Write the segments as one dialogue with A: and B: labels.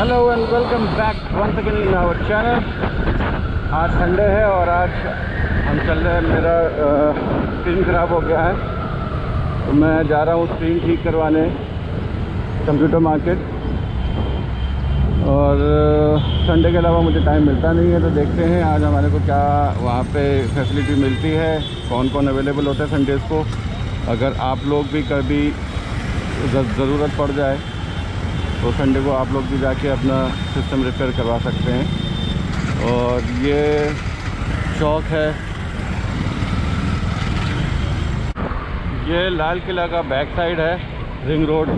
A: Hello and welcome back once again in our channel आज Sunday है और आज हम चल रहे हैं। मेरा स्क्रीन ख़राब हो गया है। तो मैं जा रहा हूँ स्क्रीन ठीक करवाने। कंप्यूटर मार्केट और संडे के अलावा मुझे टाइम मिलता नहीं है तो देखते हैं आज हमारे को क्या वहाँ पे फैसिलिटी मिलती है कौन कौन अवेलेबल होता है संडेज़ को। अगर आप लोग भी कभी ज़रूरत पड़ जाए तो संडे को आप लोग भी जाके अपना सिस्टम रिपेयर करवा सकते हैं। और ये चौक है। ये लाल किला का बैक साइड है रिंग रोड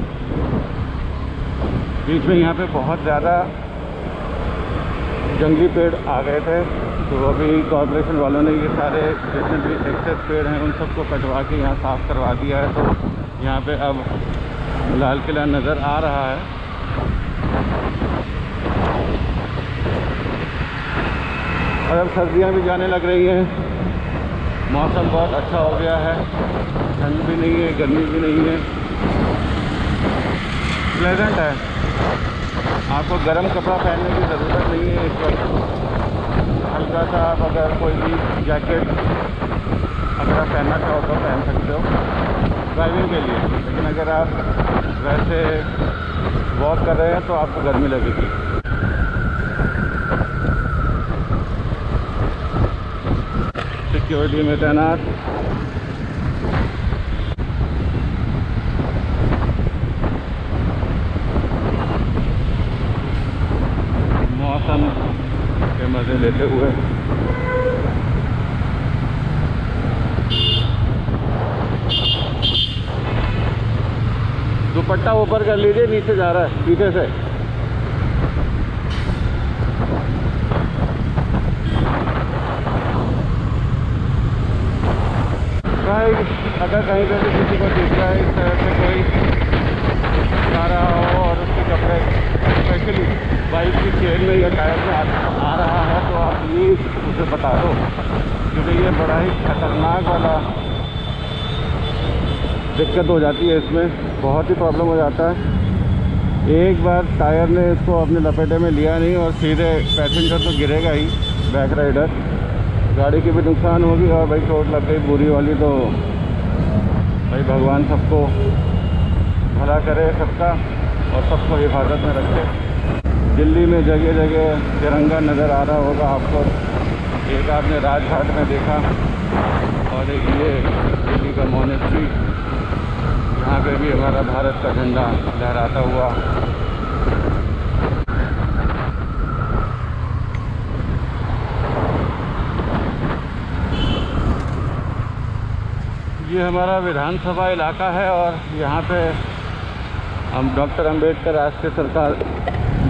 A: बीच में यहाँ पे बहुत ज़्यादा जंगली पेड़ आ गए थे। तो अभी कॉरपोरेशन वालों ने ये सारे जितने भी एक्सेस पेड़ हैं, उन सबको कटवा के यहाँ साफ़ करवा दिया है। तो यहाँ पे अब लाल किला नज़र आ रहा है। और अब सर्दियाँ भी जाने लग रही हैं। मौसम बहुत अच्छा हो गया है। ठंड भी नहीं है, गर्मी भी नहीं है। प्लेजेंट है। आपको गर्म कपड़ा पहनने की ज़रूरत नहीं है इस वक्त। हल्का सा आप अगर कोई भी जैकेट अगर आप पहनना चाहो तो पहन सकते हो। ड्राइविंग के लिए। लेकिन अगर आप वैसे वॉक कर रहे हैं तो आपको गर्मी लगेगी। सिक्योरिटी में तैनात। मौसम के मज़े लेते हुए। दुपट्टा ऊपर कर लीजिए, नीचे जा रहा है पीछे से भाई अगर कहीं पर भी किसी को दिख रहा है इस तरह से कोई जा रहा हो और उसके कपड़े स्पेशली बाइक की चेन में या टायर में आ, रहा है तो आप प्लीज़ उसे बता दो क्योंकि ये बड़ा ही खतरनाक वाला दिक्कत हो जाती है इसमें बहुत ही प्रॉब्लम हो जाता है। एक बार टायर ने इसको अपने लपेटे में लिया नहीं और सीधे पैसेंजर तो गिरेगा ही बैक राइडर गाड़ी की भी नुकसान होगी और भाई चोट लग गई बुरी वाली तो भाई भगवान सबको भला करे सबका और सबको हिफाजत में रखे। दिल्ली में जगह जगह तिरंगा नज़र आ रहा होगा आपको। एक आपने राजघाट में देखा और एक ये दिल्ली का मोनेस्ट्री यहाँ पे भी हमारा भारत का झंडा लहराता हुआ ये हमारा विधानसभा इलाका है और यहाँ पे हम डॉक्टर अंबेडकर राष्ट्रीय सरकार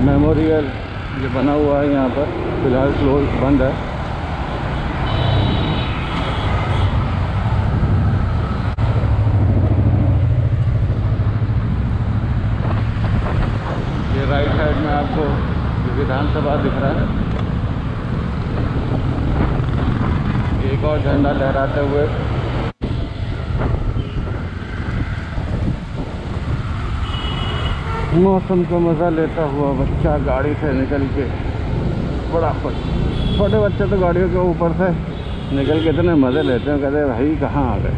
A: मेमोरियल ये बना हुआ है यहाँ पर, फ़िलहाल क्लोज बंद है। ये राइट साइड में आपको विधानसभा दिख रहा है। एक और झंडा लहराते हुए मौसम का मज़ा लेता हुआ बच्चा गाड़ी से निकल के बड़ा खुश। छोटे बच्चे तो गाड़ियों के ऊपर से निकल के इतने मज़े लेते हैं कहते भाई कहाँ आ गए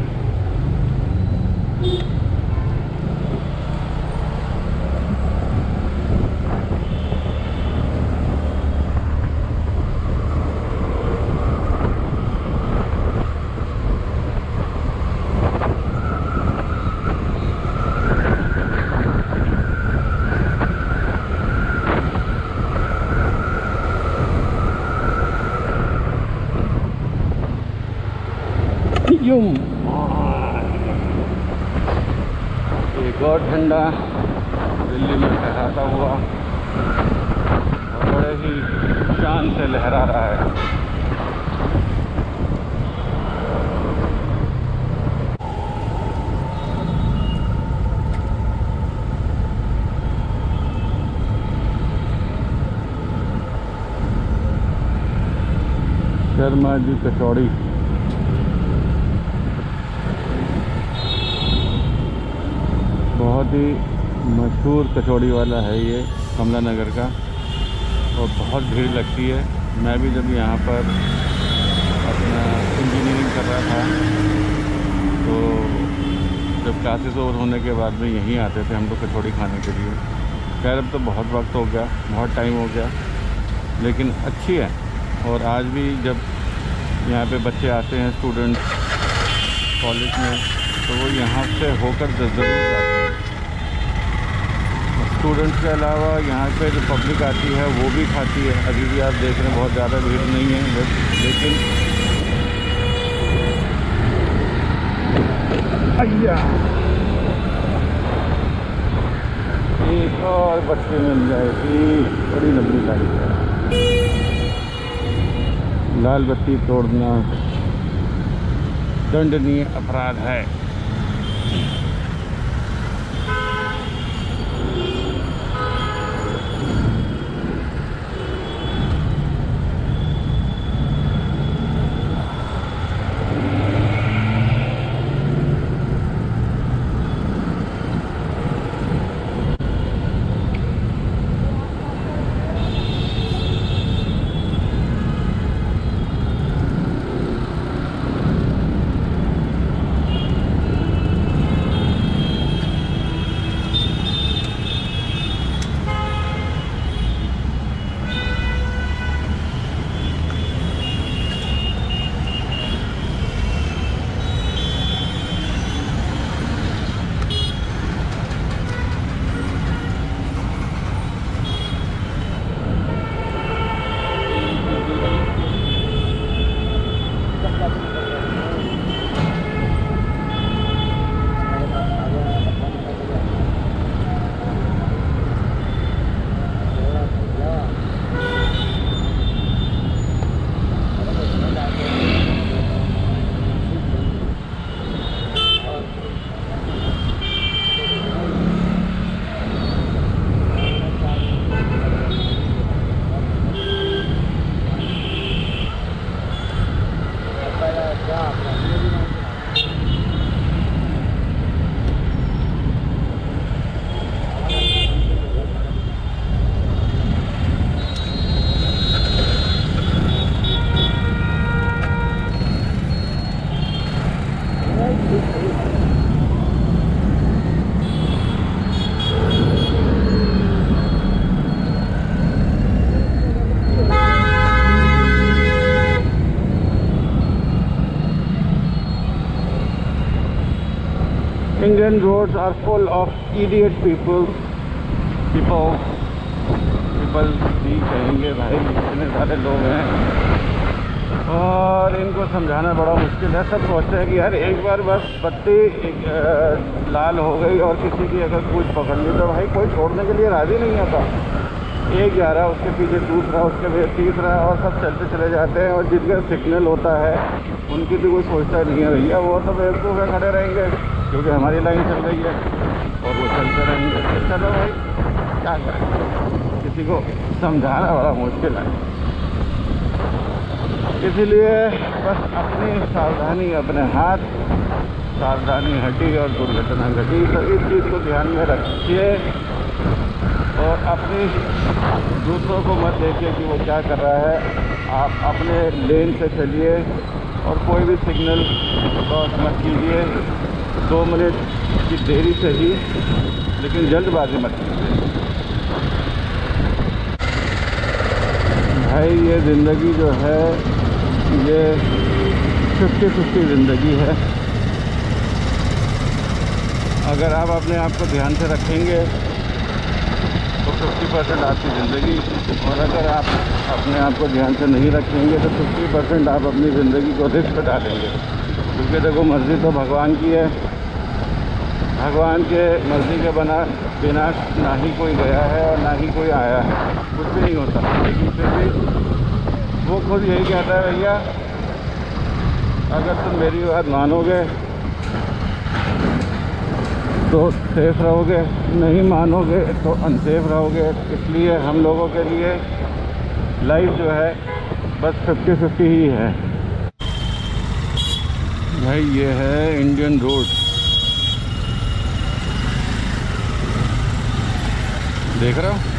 A: यूम एक और झंडा दिल्ली में लहराता हुआ और बड़े ही शान से लहरा रहा है शर्मा जी कचौड़ी। बहुत ही मशहूर कचौड़ी वाला है ये कमला नगर का, और बहुत भीड़ लगती है। मैं भी जब यहाँ पर अपना इंजीनियरिंग कर रहा था तो जब क्लासेस ओवर होने के बाद में यहीं आते थे हम लोग कचौड़ी खाने के लिए। खैर, अब तो बहुत वक्त हो गया, बहुत टाइम हो गया, लेकिन अच्छी है। और आज भी जब यहाँ पे बच्चे आते हैं स्टूडेंट्स कॉलेज में तो वो यहाँ से होकर ज़रूर जाते हैं। स्टूडेंट्स के अलावा यहाँ पे जो पब्लिक आती है, वो भी खाती है। अभी भी आप देख रहे हैं, बहुत ज़्यादा भीड़ नहीं है लेकिन अय्या। एक और बच्चे मिल जाएगी। बड़ी लंबी लाइन है। लाल बत्ती तोड़ना दंडनीय अपराध है। Indian roads are full of idiot people. People, people भी कहेंगे भाई इतने सारे लोग हैं। और इनको समझाना बड़ा मुश्किल है। सब सोचते हैं कि यार एक बार बस बत्ती एक, लाल हो गई और किसी की अगर कुछ पकड़ ली तो भाई कोई छोड़ने के लिए राज़ी नहीं होता। एक जा रहा उसके पीछे दूसरा उसके पीछे तीसरा और सब चलते चले जाते हैं और जिनका सिग्नल होता है उनकी भी कोई सोचता नहीं है भैया वो तो है खड़े रहेंगे। क्योंकि हमारी लाइन चल रही है और वो चलते रहेंगे। चलो भाई, क्या करें? किसी को समझाना बड़ा मुश्किल है। इसीलिए बस अपनी सावधानी, अपने हाथ सावधानी हटी और दुर्घटना घटी। तो इस चीज़ को ध्यान में रखिए और अपनी दूसरों को मत देखिए कि वो क्या कर रहा है। आप अपने लेन से चलिए और कोई भी सिग्नल क्रॉस मत कीजिए। दो मिनट की देरी से ही, लेकिन जल्दबाजी मत भाई, ये ज़िंदगी जो है, ये फिफ्टी फिफ्टी ज़िंदगी है। अगर आप अपने आप को ध्यान से रखेंगे तो फिफ्टी परसेंट आपकी ज़िंदगी। और अगर आप अपने आप को ध्यान से नहीं रखेंगे तो फिफ्टी परसेंट आप अपनी ज़िंदगी को रिस्क डालेंगे क्योंकि देखो मर्ज़ी तो भगवान की है। भगवान के मर्ज़ी के बना, बिना ना ही कोई गया है और ना ही कोई आया है। कुछ भी नहीं होता। लेकिन फिर भी वो खुद यही कहता है, भैया, अगर तुम मेरी बात मानोगे तो सेफ़ रहोगे। नहीं मानोगे तो अनसेफ रहोगे। इसलिए हम लोगों के लिए लाइफ जो है, बस फिफ्टी फिफ्टी ही है। भाई ये है इंडियन रोड देख रहे हो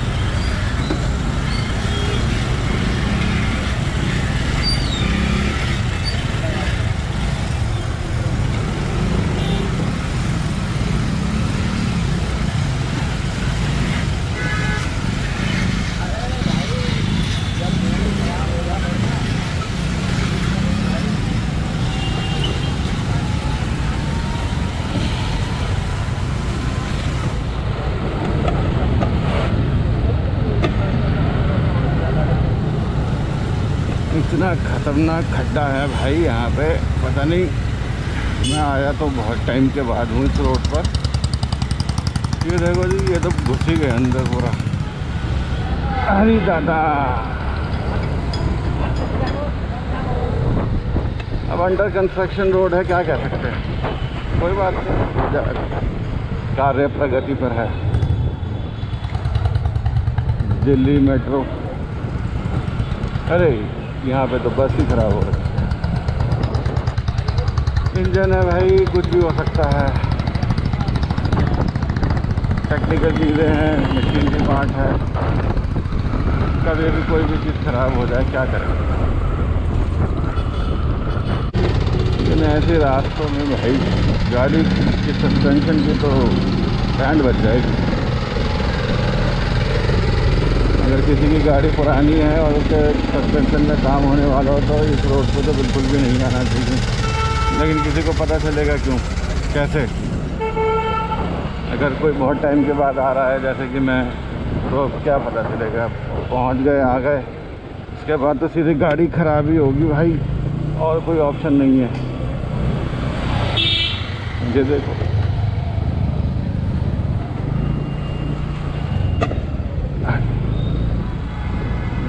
A: इतना खतरनाक खड्डा है भाई यहाँ पे? पता नहीं। मैं आया तो बहुत टाइम के बाद हूँ इस रोड पर। ये देखो जी, ये तो घुस ही गए अंदर पूरा। अरे दादा। अब अंडर कंस्ट्रक्शन रोड है, क्या कह सकते हैं? कोई बात नहीं। कार्य प्रगति पर है। दिल्ली मेट्रो अरे यहाँ पे तो बस ही खराब हो रही है। इंजन है भाई, कुछ भी हो सकता है। टेक्निकल चीज़ें हैं मशीन की पार्ट है। कभी भी कोई भी चीज़ खराब हो जाए, क्या करें? लेकिन ऐसे रास्तों में भाई, गाड़ी की सस्पेंशन की तो बैंड बच जाएगी। अगर किसी की गाड़ी पुरानी है और उसके सस्पेंशन में काम होने वाला हो तो इस रोड पे तो बिल्कुल भी नहीं आना चाहिए। लेकिन किसी को पता चलेगा क्यों? कैसे? अगर कोई बहुत टाइम के बाद आ रहा है, जैसे कि मैं तो क्या पता चलेगा। पहुँच गए, आ गए। उसके बाद तो सीधी गाड़ी ख़राब ही होगी भाई, और कोई ऑप्शन नहीं है। ये देखो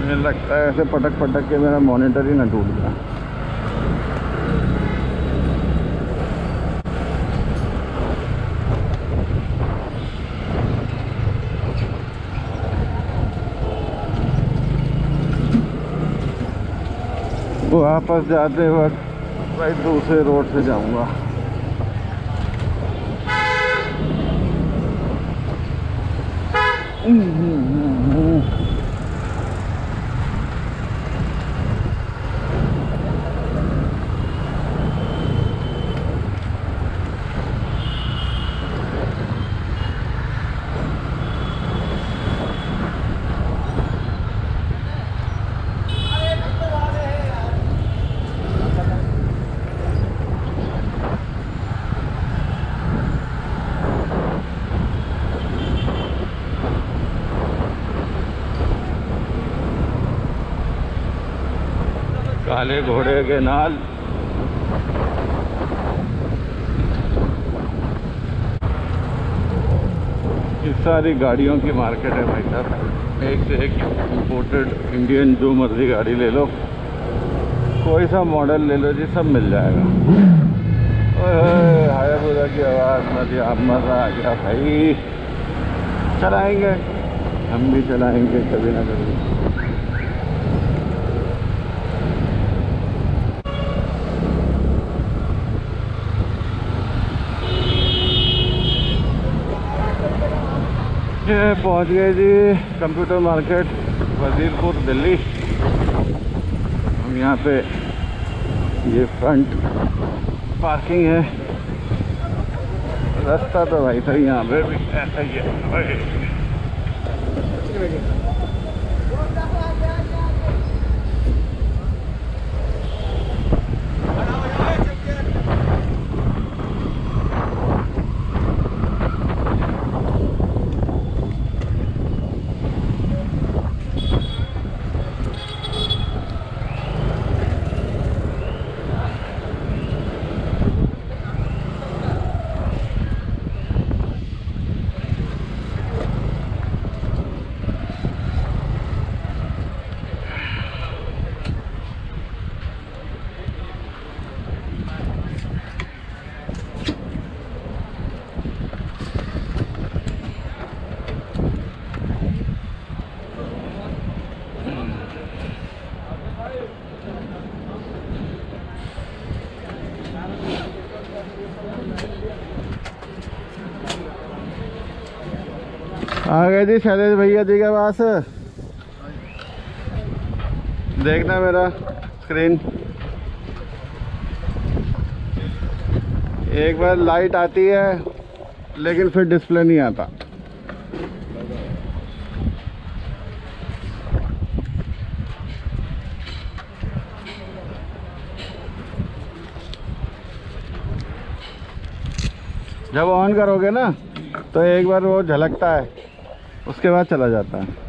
A: मुझे लगता है ऐसे पटक पटक के मेरा मॉनिटर ही ना टूट गया। वापस जाते वक्त भाई दूसरे रोड से जाऊँगा। काले घोड़े के नाल। सारी गाड़ियों की मार्केट है भाई साहब। एक से एक इम्पोर्टेड इंडियन जो मर्ज़ी गाड़ी ले लो। कोई सा मॉडल ले लो जी, सब मिल जाएगा। ओए हायाबुरा की आवाज़, मजी, आप मज़ा आ गया भाई। चलाएँगे। हम भी चलाएँगे कभी ना कभी। पहुँच गए जी कंप्यूटर मार्केट वजीरपुर, दिल्ली। हम यहाँ पे, ये फ्रंट पार्किंग है। रास्ता तो भाई था यहाँ पे भी, ऐसा ही है। आ गए जी शैलेश भैया जी के पास। देखना मेरा स्क्रीन एक बार लाइट आती है, लेकिन फिर डिस्प्ले नहीं आता। जब ऑन करोगे ना तो एक बार वो झलकता है। उसके बाद चला जाता है।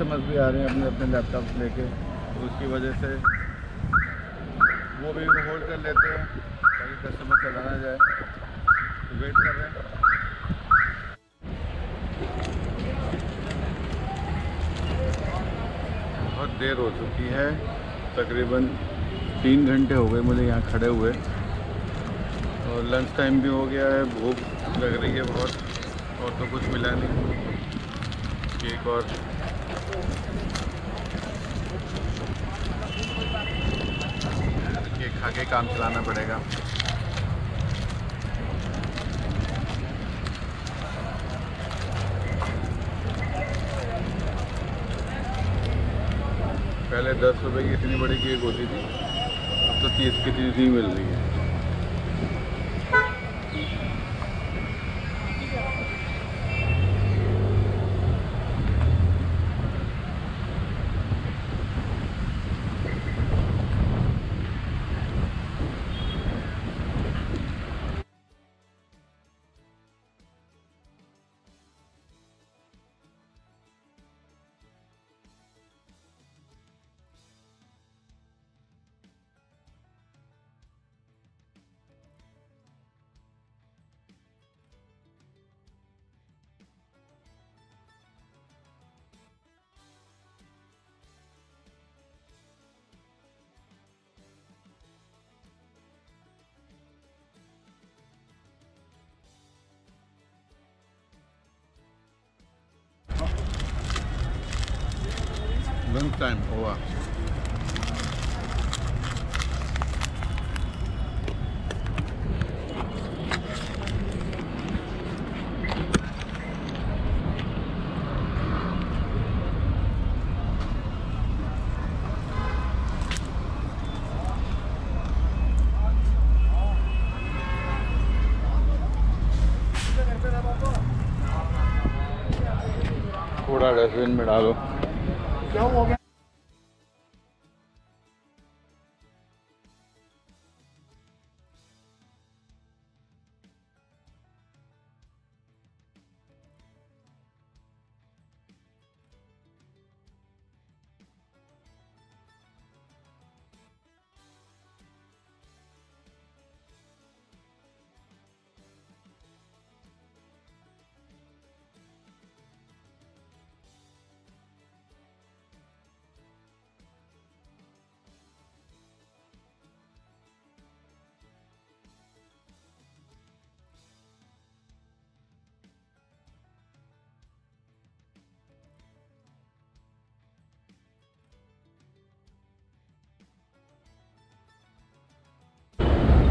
A: कस्टमर्स भी आ रहे हैं अपने अपने लैपटॉप लेके। तो उसकी वजह से वो भी होल्ड कर लेते हैं, ताकि कस्टमर चला ना जाए। तो वेट कर रहे हैं। बहुत देर हो चुकी है। तकरीबन तीन घंटे हो गए मुझे यहाँ खड़े हुए। और लंच टाइम भी हो गया है। भूख लग रही है बहुत, और तो कुछ मिला नहीं। केक और केक खा के काम चलाना पड़ेगा। पहले दस रुपए की इतनी बड़ी केक होती थी, अब तो तीस की तीस ही मिल रही है। लंच टाइम हुआ थोड़ा डस्टबिन में डालो।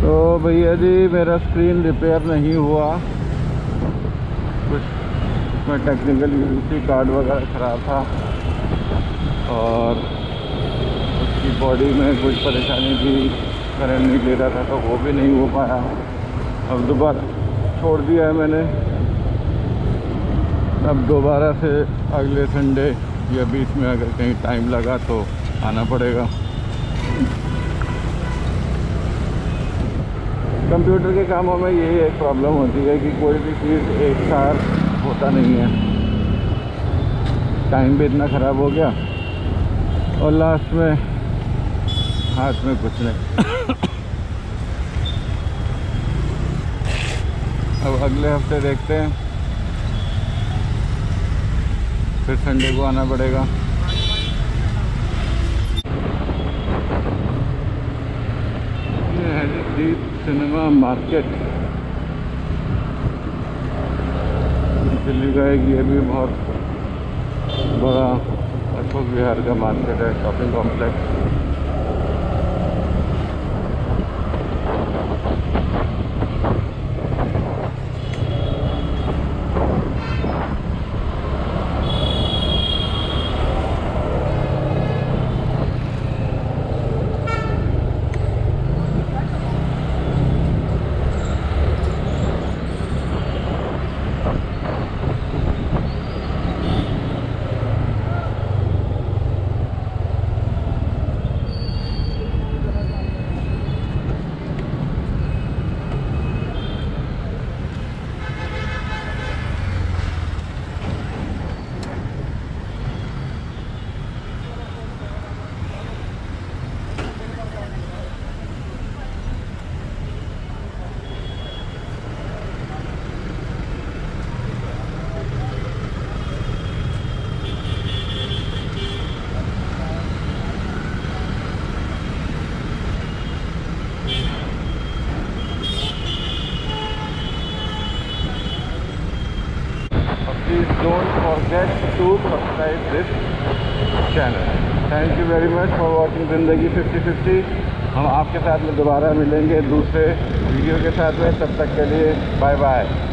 A: तो भैया जी, मेरा स्क्रीन रिपेयर नहीं हुआ। कुछ उसमें टेक्निकल यूनिटी कार्ड वगैरह ख़राब था। और उसकी बॉडी में कुछ परेशानी थी करंट नहीं ले रहा था तो वो भी नहीं हो पाया। अब दोबारा छोड़ दिया है मैंने। अब दोबारा से अगले संडे या बीच में अगर कहीं टाइम लगा तो आना पड़ेगा। कंप्यूटर के कामों में यही एक प्रॉब्लम होती है कि कोई भी चीज़ एक साथ होता नहीं है। टाइम भी इतना ख़राब हो गया और लास्ट में हाथ में कुछ नहीं। अब अगले हफ़्ते देखते हैं। फिर संडे को आना पड़ेगा। ये है जी सिनेमा मार्केट। दिल्ली का एक ये भी बहुत बड़ा, अशोक विहार का मार्केट है, shopping complex. To subscribe this channel. Thank you very much for watching ज़िंदगी 50-50. हम आपके साथ में दोबारा मिलेंगे दूसरे वीडियो के साथ में तब तक के लिए बाय बाय